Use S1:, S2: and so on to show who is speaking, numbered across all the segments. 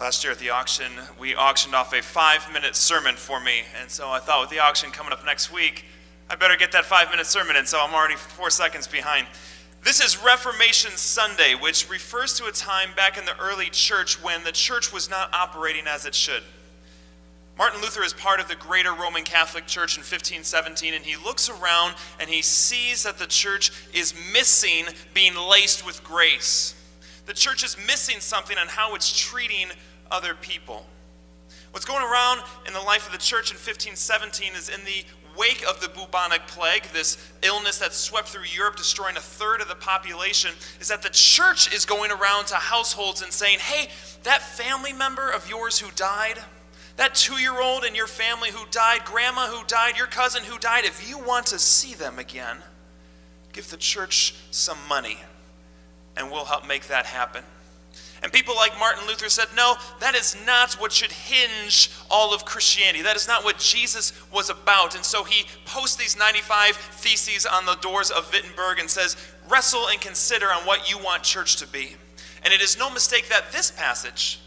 S1: Last year at the auction, we auctioned off a five minute sermon for me. And so I thought with the auction coming up next week, I better get that five minute sermon And so I'm already four seconds behind. This is Reformation Sunday, which refers to a time back in the early church when the church was not operating as it should. Martin Luther is part of the greater Roman Catholic Church in 1517, and he looks around and he sees that the church is missing being laced with grace. The church is missing something on how it's treating other people. What's going around in the life of the church in 1517 is in the wake of the bubonic plague, this illness that swept through Europe, destroying a third of the population, is that the church is going around to households and saying, hey, that family member of yours who died, that two year old in your family who died, grandma who died, your cousin who died, if you want to see them again, give the church some money and we'll help make that happen. And people like Martin Luther said, no, that is not what should hinge all of Christianity. That is not what Jesus was about. And so he posts these 95 theses on the doors of Wittenberg and says, wrestle and consider on what you want church to be. And it is no mistake that this passage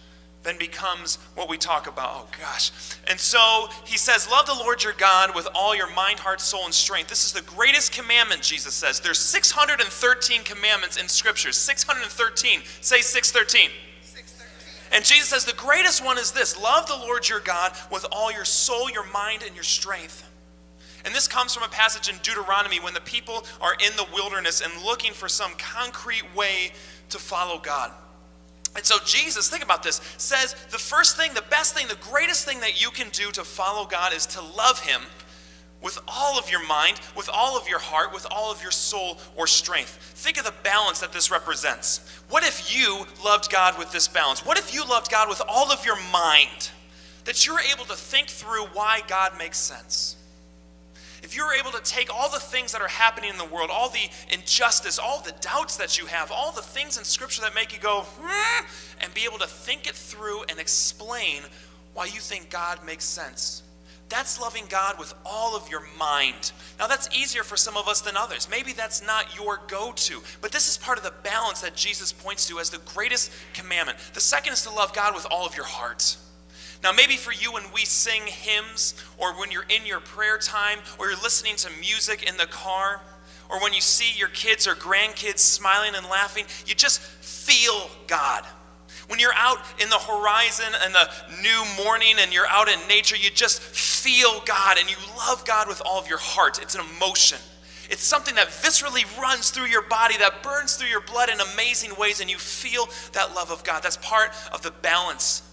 S1: then becomes what we talk about. Oh gosh. And so he says, Love the Lord your God with all your mind, heart, soul, and strength. This is the greatest commandment, Jesus says. There's 613 commandments in scriptures. 613. Say 613. And Jesus says, The greatest one is this love the Lord your God with all your soul, your mind, and your strength. And this comes from a passage in Deuteronomy when the people are in the wilderness and looking for some concrete way to follow God. And so Jesus, think about this, says the first thing, the best thing, the greatest thing that you can do to follow God is to love Him with all of your mind, with all of your heart, with all of your soul or strength. Think of the balance that this represents. What if you loved God with this balance? What if you loved God with all of your mind? That you're able to think through why God makes sense if you're able to take all the things that are happening in the world, all the injustice, all the doubts that you have, all the things in Scripture that make you go, hmm, and be able to think it through and explain why you think God makes sense. That's loving God with all of your mind. Now, that's easier for some of us than others. Maybe that's not your go to, but this is part of the balance that Jesus points to as the greatest commandment. The second is to love God with all of your heart. Now, maybe for you, when we sing hymns, or when you're in your prayer time, or you're listening to music in the car, or when you see your kids or grandkids smiling and laughing, you just feel God. When you're out in the horizon and the new morning and you're out in nature, you just feel God and you love God with all of your heart. It's an emotion. It's something that viscerally runs through your body, that burns through your blood in amazing ways, and you feel that love of God. That's part of the balance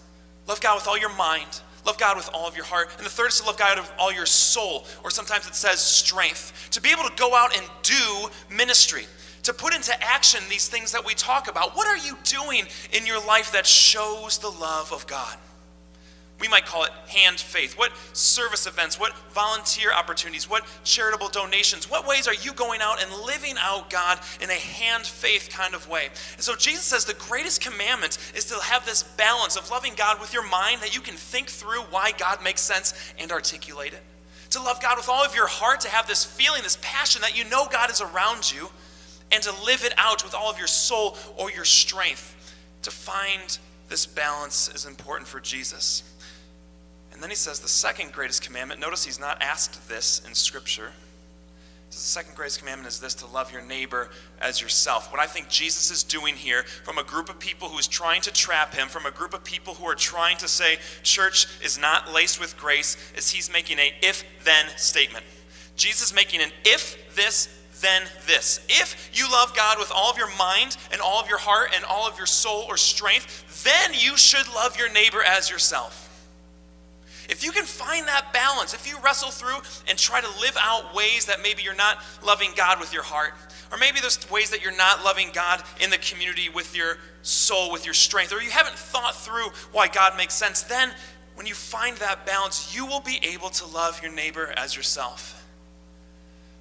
S1: Love God with all your mind. Love God with all of your heart. And the third is to love God with all your soul, or sometimes it says strength. To be able to go out and do ministry, to put into action these things that we talk about. What are you doing in your life that shows the love of God? We might call it hand faith. What service events, what volunteer opportunities, what charitable donations, what ways are you going out and living out God in a hand faith kind of way? And so Jesus says the greatest commandment is to have this balance of loving God with your mind that you can think through why God makes sense and articulate it. To love God with all of your heart, to have this feeling, this passion that you know God is around you, and to live it out with all of your soul or your strength. To find this balance is important for Jesus. And then he says the second greatest commandment, notice he's not asked this in Scripture. the second greatest commandment is this to love your neighbor as yourself. What I think Jesus is doing here from a group of people who is trying to trap him, from a group of people who are trying to say church is not laced with grace, is he's making a if then statement. Jesus making an if this, then this. If you love God with all of your mind and all of your heart and all of your soul or strength, then you should love your neighbor as yourself. If you can find that balance, if you wrestle through and try to live out ways that maybe you're not loving God with your heart, or maybe there's ways that you're not loving God in the community with your soul, with your strength, or you haven't thought through why God makes sense, then when you find that balance, you will be able to love your neighbor as yourself.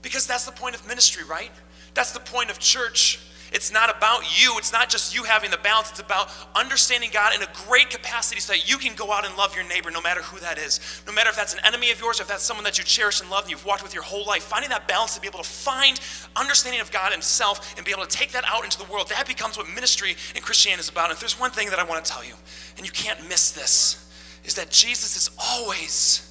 S1: Because that's the point of ministry, right? That's the point of church It's not about you. It's not just you having the balance. It's about understanding God in a great capacity so that you can go out and love your neighbor no matter who that is. No matter if that's an enemy of yours or if that's someone that you cherish and love and you've walked with your whole life. Finding that balance to be able to find understanding of God Himself and be able to take that out into the world. That becomes what ministry and Christianity is about. And if there's one thing that I want to tell you, and you can't miss this, is that Jesus is always,